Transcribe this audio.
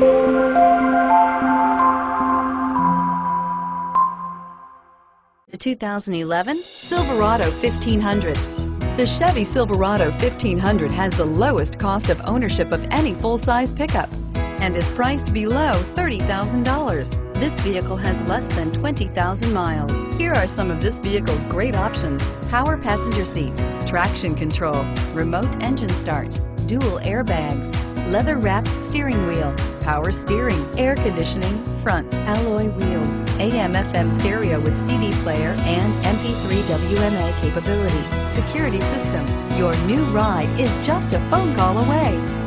The 2011 Silverado 1500. The Chevy Silverado 1500 has the lowest cost of ownership of any full-size pickup and is priced below $30,000. This vehicle has less than 20,000 miles. Here are some of this vehicle's great options. Power passenger seat, traction control, remote engine start, dual airbags, leather-wrapped steering wheel, power steering, air conditioning, front alloy wheels, AM FM stereo with CD player and MP3 WMA capability, security system. Your new ride is just a phone call away.